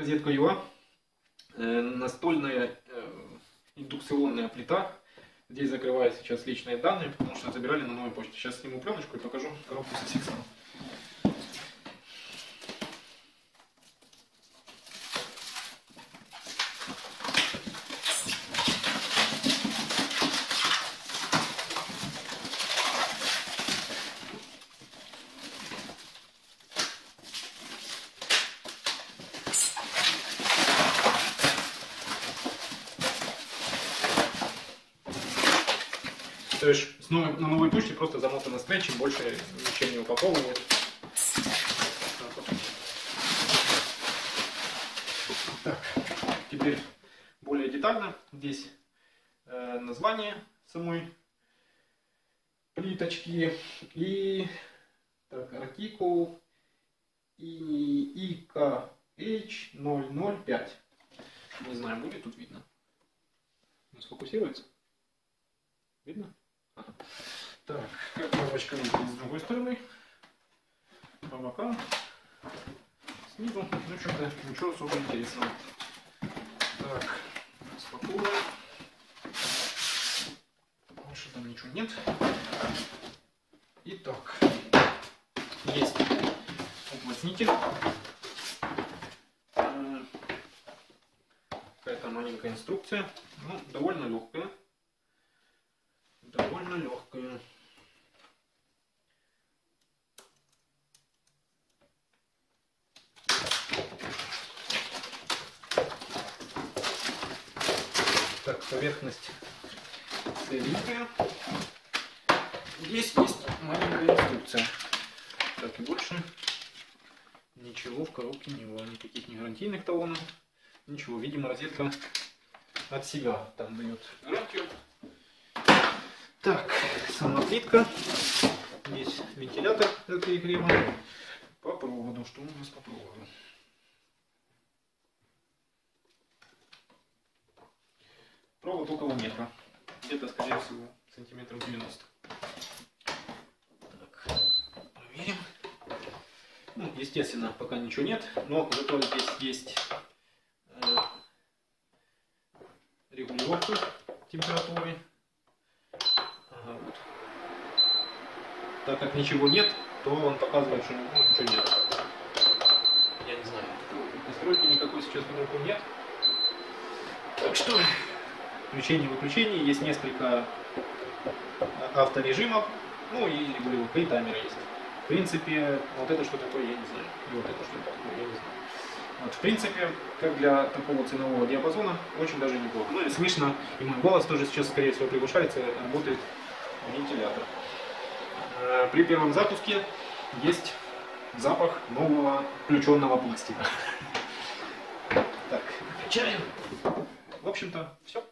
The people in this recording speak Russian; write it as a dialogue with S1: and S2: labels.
S1: розетка ЮА, э, настольная э, индукционная плита. Здесь закрываю сейчас личные данные, потому что забирали на новой почте. Сейчас сниму пленочку и покажу коробку со всех сторон. То есть на новой почте просто замотано скретчем, больше ничем не упаковывают. Так, теперь более детально. Здесь э, название самой плиточки и так, артикул и IKH005. Не знаю, будет тут видно. Сфокусируется? Видно? Так, как коробочка выглядит с другой стороны. По бокам. Снизу. Ну, что-то ничего особо интересного. Так, распаковываем. Больше там ничего нет. Итак, есть уплотнитель. Какая-то маленькая инструкция. Ну, довольно легкая довольно легкая. Так, поверхность целенькая. Здесь есть маленькая инструкция. Так, и больше ничего в коробке не было. Никаких не гарантийных талонов. Ничего, видимо, розетка от себя там дает. Так, сама плитка. Здесь вентилятор для перегрева. По проводу. Что у нас по проводу? Провод около метра. Где-то, скорее всего, сантиметров 90. Так, проверим. Ну, естественно, пока ничего нет, но зато здесь есть э, регулировка температуры так как ничего нет, то он показывает, что ну, ничего нет. Я не знаю. Настройки никакой сейчас под нет. Так что, включение-выключение, есть несколько авторежимов, ну и регулировка, и таймер есть. В принципе, вот это что такое, я не знаю. И вот это что такое, я не знаю. Вот, в принципе, как для такого ценового диапазона, очень даже неплохо. Ну и слышно, и мой голос тоже сейчас, скорее всего, приглушается, работает вентилятор. Э, при первом запуске есть запах нового включенного пластика. Так, включаем. В общем-то, все.